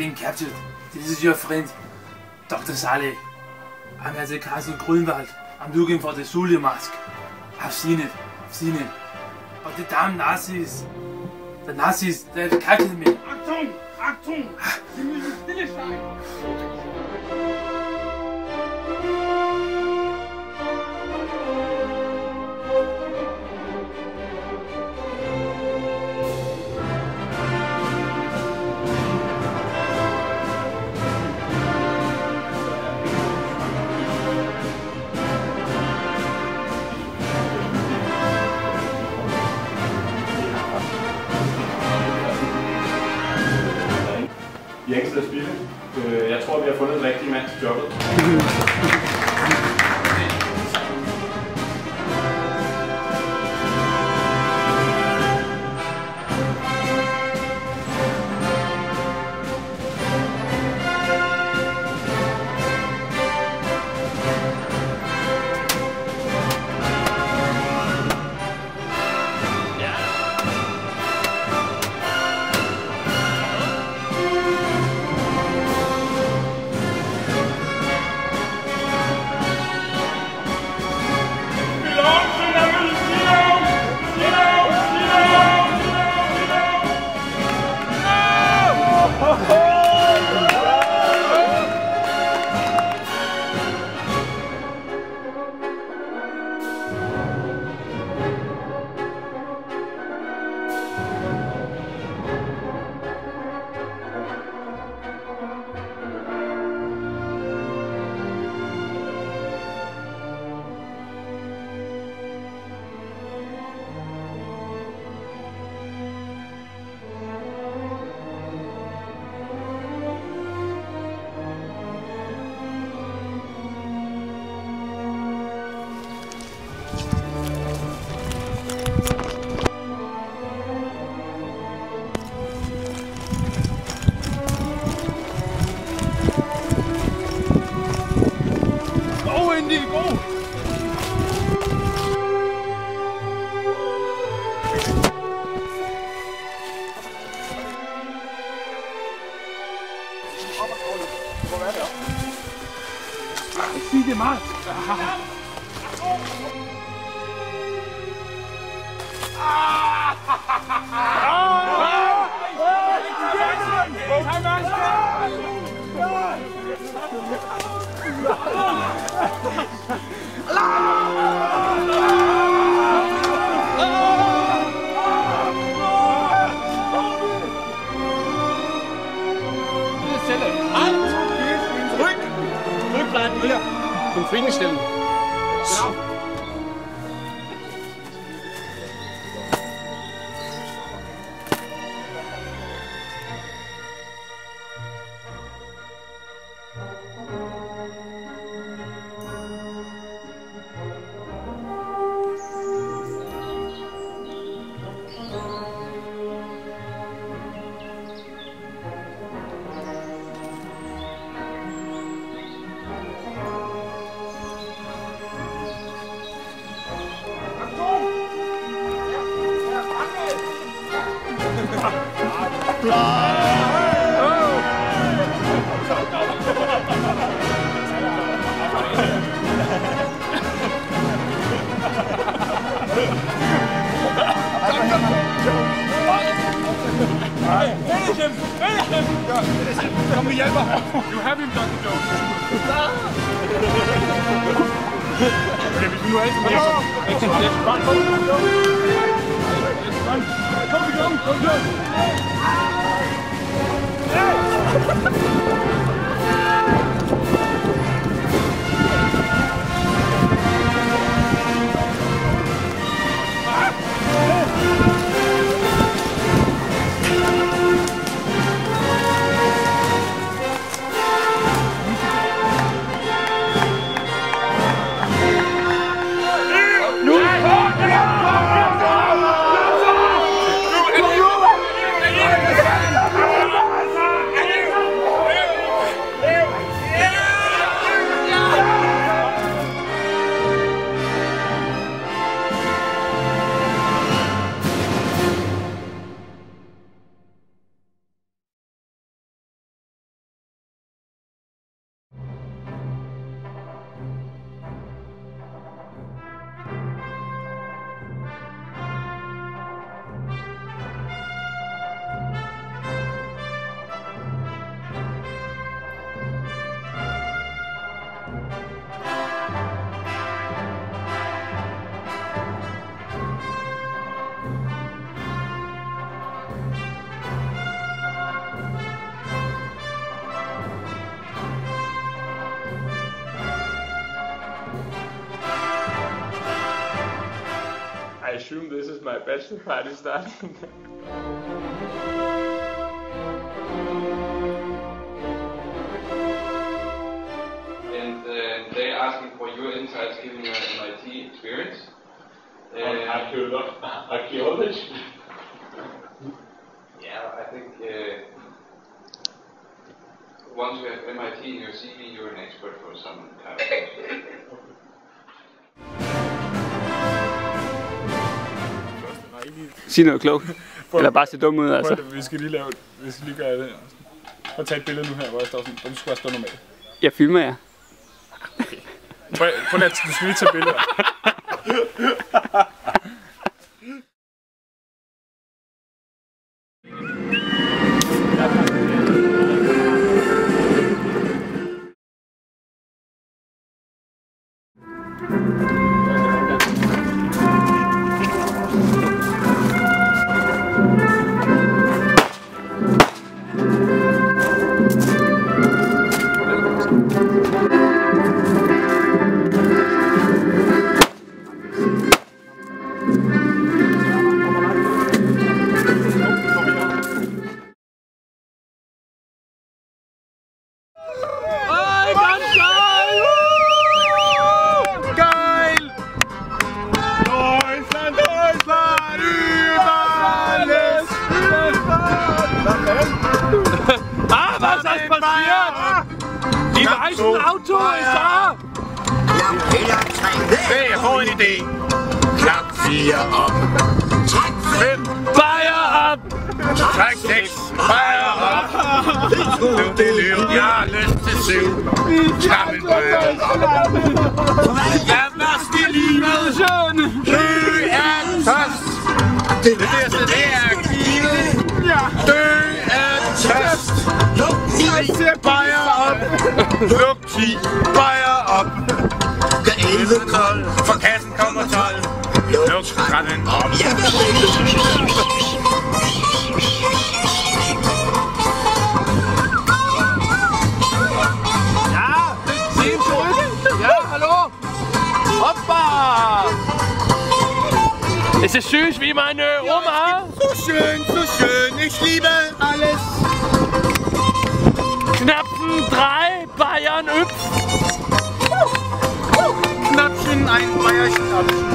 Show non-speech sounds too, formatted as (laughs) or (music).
been captured. This is your friend, Dr. Saleh. I'm at the castle Grünwald. I'm looking for the Zulu mask. I've seen it. I've seen it. But the damn Nazis. The Nazis, they've captured me. Achtung! Achtung! Sie müssen stille sein! Jens og Øh, Jeg tror, vi har fundet den rigtige mand til jobbet. (laughs) Halt! Zurück! Zurückbleiben! Hier! Zum Frieden stellen! Finish him! Finish him! Ja, finish him! Dan moet. You have him, Dr. Jones. Ik heb nu even. Ik ben dit. Kom, ik Kom, Kom, Kom, is my bachelor party starting? and uh, they're asking for your insights given your MIT experience. On Uh, archaeology. yeah, I think uh, once you have MIT in your CV, you're an expert for some kind of (laughs) Sig noget klogt. Eller bare se dum ud, altså. Prøv, vi skal lige lave, vi skal lige gøre det. Prøv at tage et billede nu her, hvor jeg står sådan, du skal bare stå normalt. Jeg filmer jer. Prøv, prøv at, du skal lige tage billeder. (laughs) Ah, was ist passiert? Die weißen Auto ist da! Hey, jeg får en idé. Klap 4 op. Træk 5. Fire up! Træk 6. Fejre op. Det liv, jeg har lyst til syv. Klap en bøger op. Lad mig stille livet. Dø af tørst. Det bedste, det er givet. Dø af tørst. Luk 10 bajer op. Luk 10 bajer op. Gør 11 kold, for kassen kommer 12. Op. Ja, sehen zurück! Ja, hallo! Hoppa! Es ist süß wie meine Oma. So schön, so schön, ich liebe alles. Knapfen 3, Bayern Yps. Knöpfchen, ein Bayerchen ab.